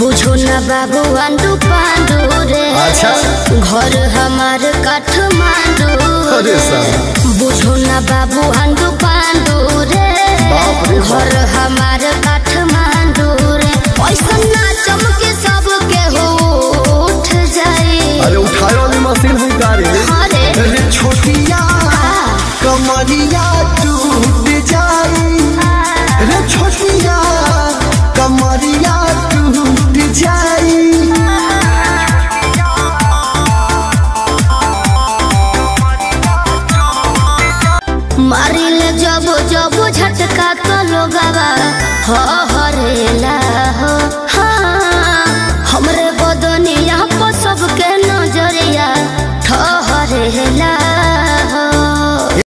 बाबू आंडू पांडू रे। अच्छा। घर हमार काठमांडू अरे। बुझो ना बाबू आंडू पांडू रे। घर हमार काठमांडू रे। पैसा ना चमके सब के हो उठ जाई अरे उठाए वाली मशीन है गाड़ी। अरे अरे छोटिया कमरिया मारी ले जब जब झटका तो लोगवा हो हरेला